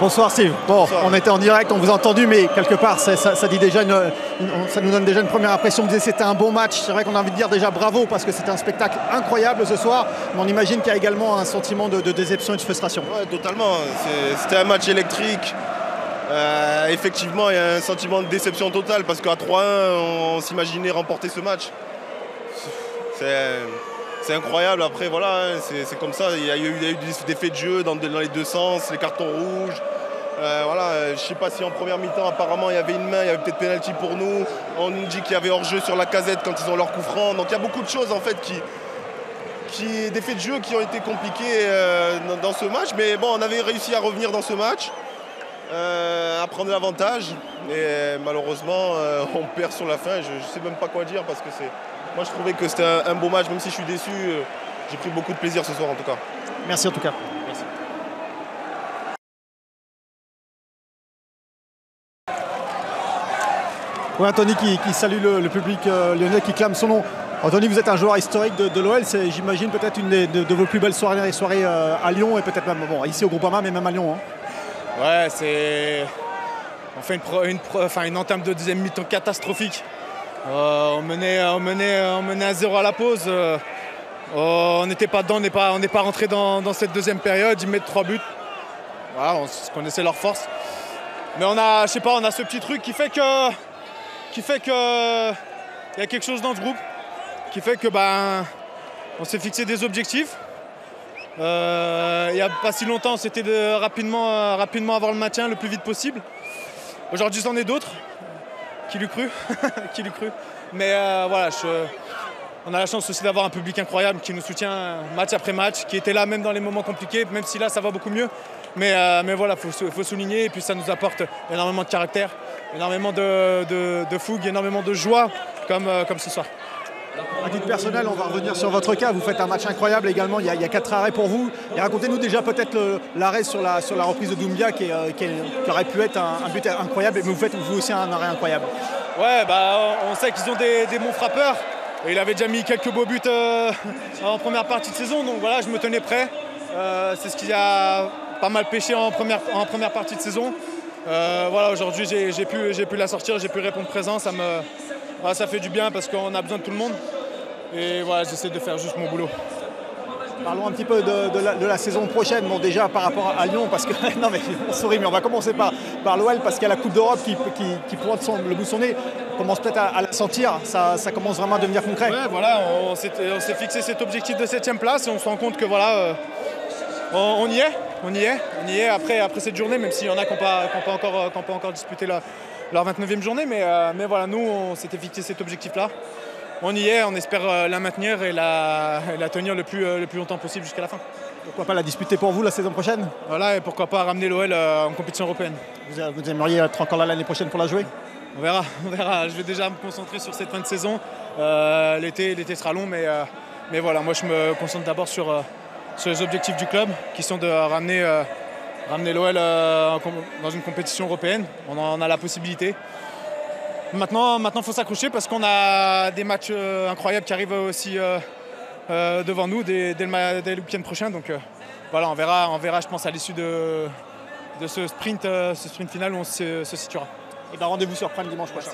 Bonsoir Steve. Bon, on était en direct, on vous a entendu, mais quelque part, ça, ça- dit déjà une, une- ça nous donne déjà une première impression. Vous disiez c'était un bon match. C'est vrai qu'on a envie de dire déjà bravo parce que c'était un spectacle incroyable ce soir. Mais on imagine qu'il y a également un sentiment de, de déception et de frustration. Ouais, totalement. C'était un match électrique. Euh, effectivement, il y a un sentiment de déception totale parce qu'à 3-1, on s'imaginait remporter ce match. C'est c'est incroyable. Après, voilà, hein, c'est comme ça. Il y a eu, des, faits de jeu dans, les deux sens, les cartons rouges. Euh, voilà, euh, je ne sais pas si en première mi-temps, apparemment, il y avait une main, il y avait peut-être pénalty pour nous. On nous dit qu'il y avait hors-jeu sur la casette quand ils ont leur coup franc. Donc il y a beaucoup de choses en fait qui, qui, des faits de jeu qui ont été compliqués euh, dans, ce match. Mais bon, on avait réussi à revenir dans ce match, euh, à prendre l'avantage. Et malheureusement, on perd sur la fin. Je ne sais même pas quoi dire parce que c'est. Moi, je trouvais que c'était un, un beau match, même si je suis déçu. euh, J'ai pris beaucoup de plaisir ce soir en tout cas. Merci en tout cas. Merci. Oui, Anthony qui, qui salue le, le public euh, lyonnais, qui clame son nom. Anthony, vous êtes un joueur historique de, de l'OL. C'est, j'imagine, peut-être une des- de, de vos plus belles soirées, soirées euh, à Lyon et peut-être même bon, ici au Groupama, mais même à Lyon. hein. Ouais, c'est. On fait une, pro- une, pro- enfin, une entame de deuxième mi-temps catastrophique. Euh, on, menait, on, menait, on menait à zéro à la pause. Euh, on n'était pas n'est pas, rentré dans, cette deuxième période. Ils mettent trois buts. On connaissait leur force. Mais on a, pas, on a ce petit truc qui fait que. qui fait que. Il y a quelque chose dans ce groupe qui fait que ben. On s'est fixé des objectifs. Euh, il n'y a pas si longtemps, c'était de rapidement, euh, rapidement avoir le maintien le plus vite possible. Aujourd'hui, c'en est d'autres. Qui l'eût cru Qui l'eût cru Mais euh, voilà, on a la chance aussi d'avoir un public incroyable qui nous soutient match après match, qui était là même dans les moments compliqués, même si là, ça va beaucoup mieux. Mais, euh, voilà, il faut, souligner. Et puis, ça nous apporte énormément de caractère, énormément de, fougue, énormément de joie, euh, comme ce soir. À titre personnel, on va revenir sur votre cas. Vous faites un match incroyable également. Il y a, quatre arrêts pour vous. Et racontez-nous déjà peut-être l'arrêt sur la, sur la reprise de Doumbia qui, euh, qui aurait pu être un, but incroyable. Mais vous faites vous aussi un arrêt incroyable. Ouais, bah, on sait qu'ils ont des, bons frappeurs. Et il avait déjà mis quelques beaux buts euh, en première partie de saison, donc voilà, je me tenais prêt. Euh, c'est ce qui a pas mal pêché en première, en première partie de saison. Voilà, aujourd'hui j'ai pu, pu la sortir, j'ai pu répondre présent. Ça, me, voilà, ça fait du bien parce qu'on a besoin de tout le monde. Et voilà, j'essaie de faire juste mon boulot. Parlons un petit peu de, de la, de la saison prochaine. Bon, déjà par rapport à Lyon, parce que non mais on sourit, mais on va commencer par, par l'OL parce qu'il y a la Coupe d'Europe qui, qui, qui pointe son- le bout de son nez. On commence peut-être à, à la sentir. Ça, ça commence vraiment à devenir concret. Ouais, voilà, on s'est on s'est fixé cet objectif de 7 place et on se rend compte que voilà, euh, on, on y est, on y est, on y est après, après cette journée, même s'il y en a qui n'ont pas, pas pas encore disputé la- leur 29e journée, mais, euh, mais voilà, nous, on s'était fixé cet objectif-là. On y est, on espère euh, la maintenir et la, et la tenir le plus, euh, le plus longtemps possible jusqu'à la fin. Pourquoi pas la disputer pour vous la saison prochaine? Voilà, et pourquoi pas ramener l'OL en compétition européenne. vous, vous aimeriez être encore là l'année prochaine pour la jouer? On verra, on verra. Je vais déjà me concentrer sur cette fin de saison. Euh, l'été, l'été sera long, mais, euh, mais voilà, moi je me concentre d'abord sur, euh, sur les objectifs du club, qui sont de ramener, ramener l'OL euh, dans une compétition européenne. On en a la possibilité. Maintenant, maintenant, faut s'accrocher parce qu'on a des matchs euh, incroyables qui arrivent aussi euh, devant nous dès, dès le, ma- dès le week-end prochain. Donc voilà, on verra, on verra, je pense, à l'issue de, de ce sprint, ce sprint final où on se, se situera. Et ben rendez-vous sur Prime dimanche prochain.